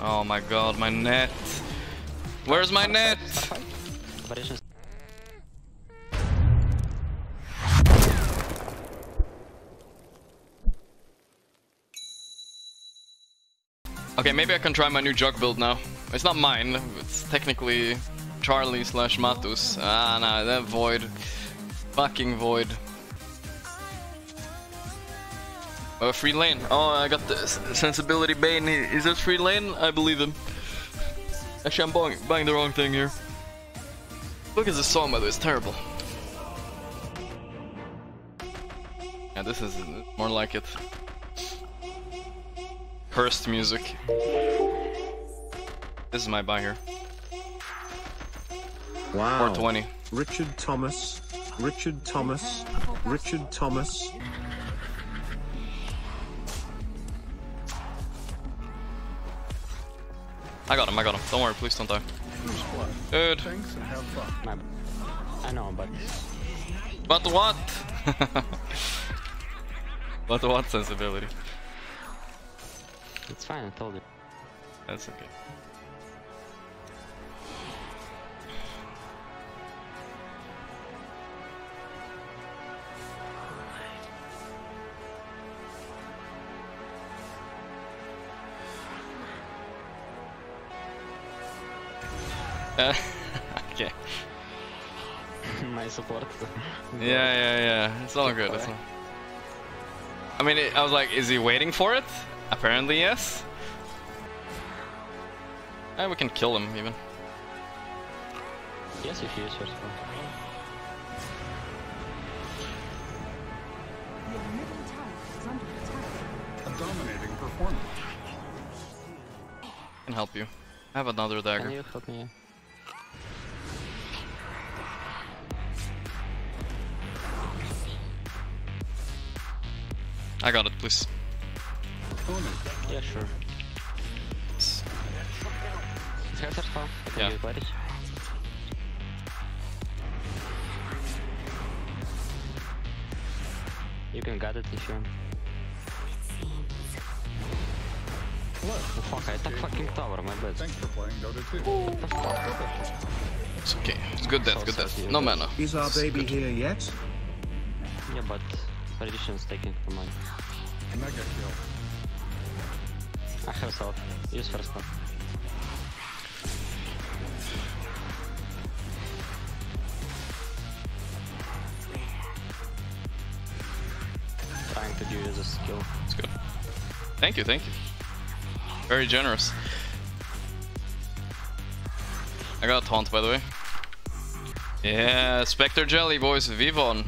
Oh my god, my net. Where's my net? Okay, maybe I can try my new jug build now. It's not mine, it's technically Charlie slash Matus. Ah, nah, that void. Fucking void. Oh, free lane. Oh, I got the sensibility bane. Is this free lane? I believe him. Actually, I'm buying, buying the wrong thing here. Look at this song, by the way, it's terrible. Yeah, this is more like it. Cursed music. This is my buy here. Wow. 420. Richard Thomas. Richard Thomas. Richard Thomas. I got him, I got him. Don't worry, please don't die. Dude, Thanks and have fun. I know, but but what? but what sensibility? it's fine. I told you. That's okay. Uh, okay. My support. Yeah, yeah, yeah. It's all good. It's all... I mean, it, I was like, is he waiting for it? Apparently, yes. And we can kill him even. Yes, if you use first one. Your middle tower is under. A dominating performance. Can help you. I have another dagger. Can you help me? I got it, please. Yeah, sure. S- Is her first one? I can Yeah. You can get it if you want. What? Oh, fuck, I attack fucking tower, my bad. Thanks for playing Dota 2. What? It's okay. It's good death, good death. No mana. Is our baby here yet? Yeah, but Perdition's taking from mine. Mega kill. I have salt. Use first one. Trying to use a skill. It's good. Thank you, thank you. Very generous. I got a taunt, by the way. Yeah, Spectre Jelly, boys. Vivon.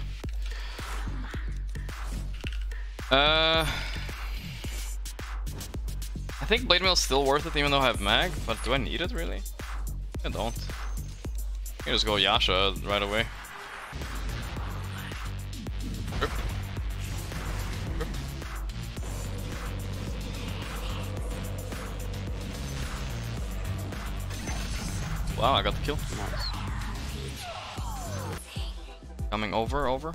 Uh, I think Blade Mail's still worth it, even though I have mag. But do I need it really? I don't. I can just go Yasha right away. Wow, I got the kill. Nice. Coming over, over.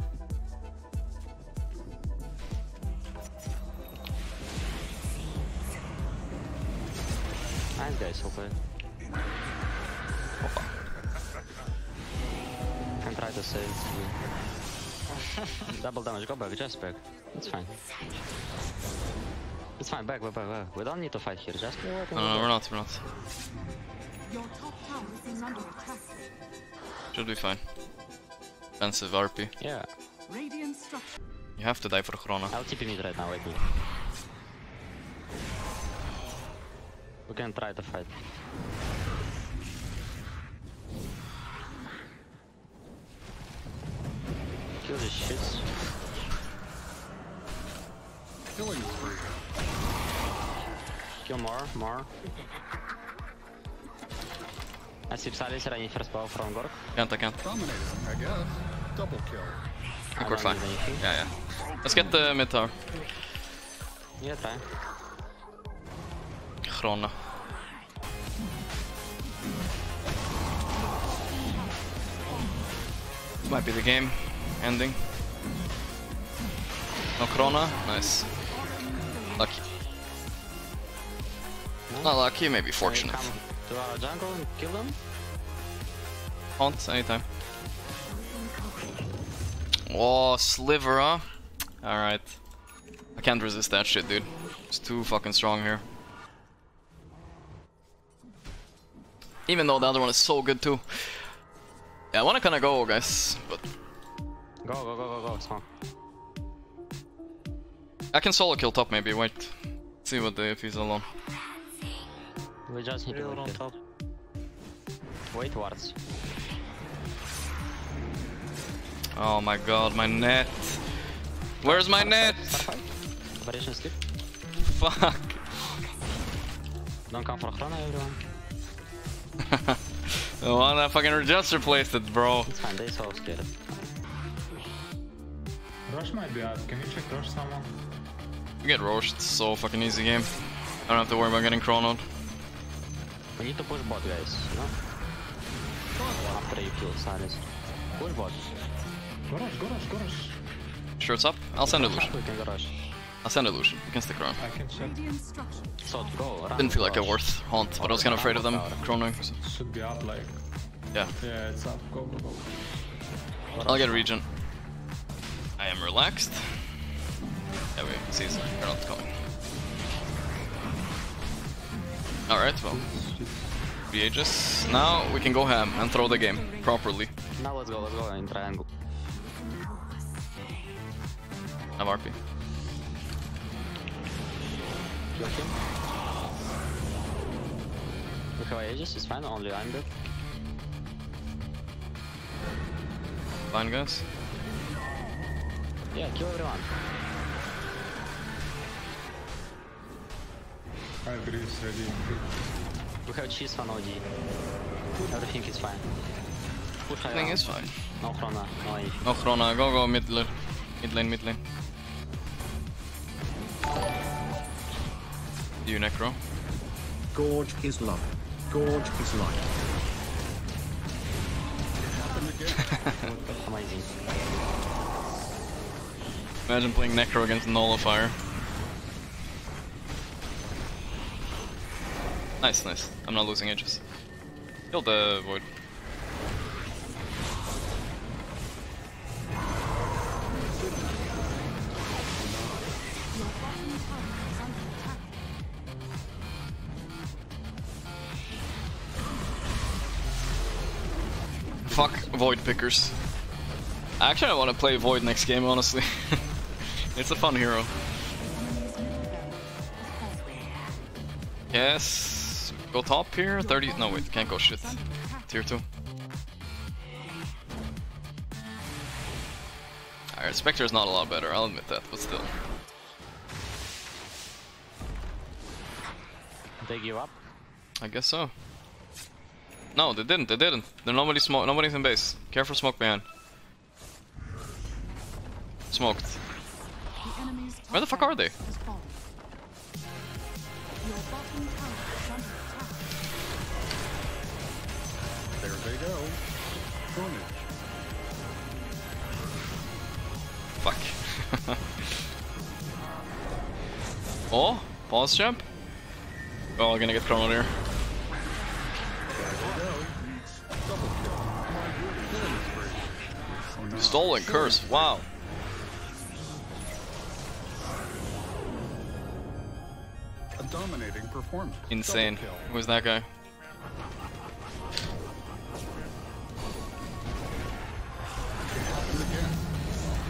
Nice guys, hopefully. Can try to save you. Double damage, go back, just back. It's fine. It's fine, back, back, back, back. We don't need to fight here, just be. No, no, we're not, we're not. Your top tower is under attack. Should be fine. Defensive RP. Yeah, You have to die for Chrona. I'll TP mid right now, wait We can try to fight. Kill these shits. Killing spree. Kill more, more. I see Psalis running first power from Gork. Can't, I can't. Dominating, I guess. Double kill. I think we're don't fine. Yeah, yeah. Let's get the mid tower. Yeah, try. Chrona. Might be the game ending. No Chrona? Nice. Lucky. Not lucky, maybe fortunate. Can you come to our jungle and kill them? Haunt, anytime. Oh, sliver, huh? Alright. I can't resist that shit, dude. It's too fucking strong here. Even though the other one is so good too. Yeah, I wanna kinda go, guys, but Go, go, go, go, go, smoke. I can solo kill top maybe, wait. See what the, if he's alone. We just need to wait on top. Wait wards. Oh my god, my net. Where's my net? Starfight. Operation sleep. Fuck. Don't come for Chrona, everyone. The one that fucking just replaced it, bro. It's fine, they so scared. Rosh might be out. Can you check Rosh someone? We get Rosh, it's so fucking easy game. I don't have to worry about getting chronoed. We need to push bot, guys. You know? After you kill Silas. Push bot. Go Rosh, go Rosh, go Rosh. Sure, it's up. I'll send an illusion. We can go Rosh. I'll send an illusion. You can stick around. I can check. Radiant structure. So go, run. Didn't feel like a rush. worth haunt, but I was kind of afraid of them chronoing. Should be up like. Yeah, Yeah, it's up. Go, go, go. I'll get a regen. I am relaxed. Yeah, we see it's they're not coming. Alright, well. Be Aegis. Now we can go ham and throw the game properly. Now let's go, let's go in triangle. Have RP. Kill him. We have Aegis, it's fine, only I'm dead. Fine, guys. Yeah, kill everyone. I agree, it's ready. We have cheese on OD. Everything is fine. Push high Everything up. is fine. No Chrona, no AF. No Chrona, go go mid lane. Mid lane, mid lane. You Necro. Gorge is love. Gorge is life. Amazing. Imagine playing Necro against Nullifier. Nice, nice. I'm not losing edges. Kill the Void. Fuck Void pickers. I actually, I want to play Void next game, honestly. it's a fun hero. Yes. Go top here. 30. No, wait, can't go shit. Tier 2. Alright, Spectre is not a lot better, I'll admit that, but still. They give up. I guess so. No, they didn't, they didn't. There's nobody smoke nobody's in base. Careful smoke behind. Smoked. The enemy's top Where the fuck are they? has fallen. Your bottom tower is under attack. There they go. Fuck. oh, pause jump. Oh, we're gonna get chrono here. Stolen curse. Wow. A dominating performance. Insane. Double kill. Who's that guy? And again.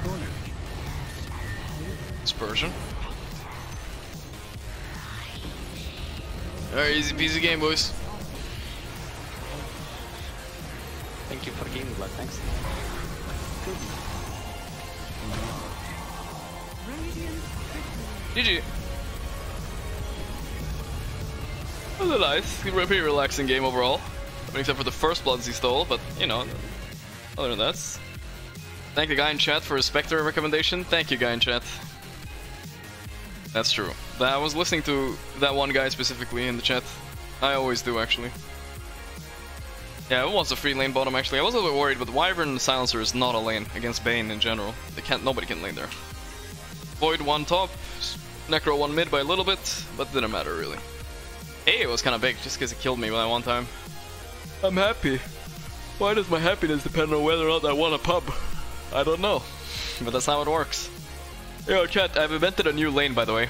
Carnage. Dispersion. Alright, easy peasy game, boys. Thank you for giving blood, thanks. GG. It was a nice, pretty relaxing game overall. I mean, except for the first bloods he stole, but you know, other than that. Thank the guy in chat for his Spectre recommendation. Thank you, guy in chat. That's true. I was listening to that one guy specifically in the chat. I always do, actually. Yeah, it was a free lane bottom, actually. I was a little bit worried, but Wyvern Silencer is not a lane against Bane in general. They can't, nobody can lane there. Void one top, Necro one mid by a little bit, but didn't matter really. A it was kind of big just because it killed me that one time. I'm happy. Why does my happiness depend on whether or not I won a pub? I don't know, but that's how it works. Yo, chat, I've invented a new lane by the way.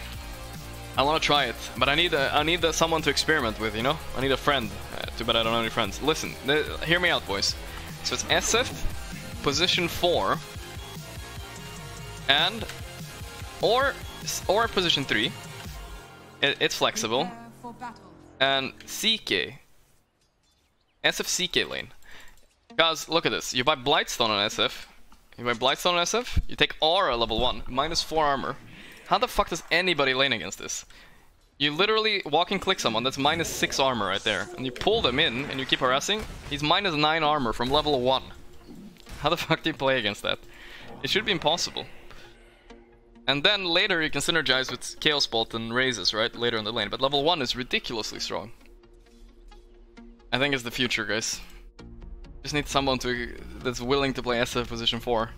I want to try it, but I need a, I need a, someone to experiment with, you know? I need a friend. Uh, too bad I don't have any friends. Listen, hear me out, boys. So it's SF, position 4, and, or, or position 3. It, it's flexible. And CK. SF CK lane. Guys, look at this. You buy Blightstone on SF. You buy Blightstone on SF. You take Aura level 1. Minus 4 armor. How the fuck does anybody lane against this? You literally walk and click someone that's minus 6 armor right there. And you pull them in and you keep harassing. He's minus 9 armor from level 1. How the fuck do you play against that? It should be impossible. And then later you can synergize with Chaos Bolt and Razes, right? Later in the lane. But level 1 is ridiculously strong. I think it's the future, guys. Just need someone to that's willing to play SF position 4.